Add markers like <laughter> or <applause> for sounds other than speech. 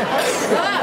Ah! <laughs>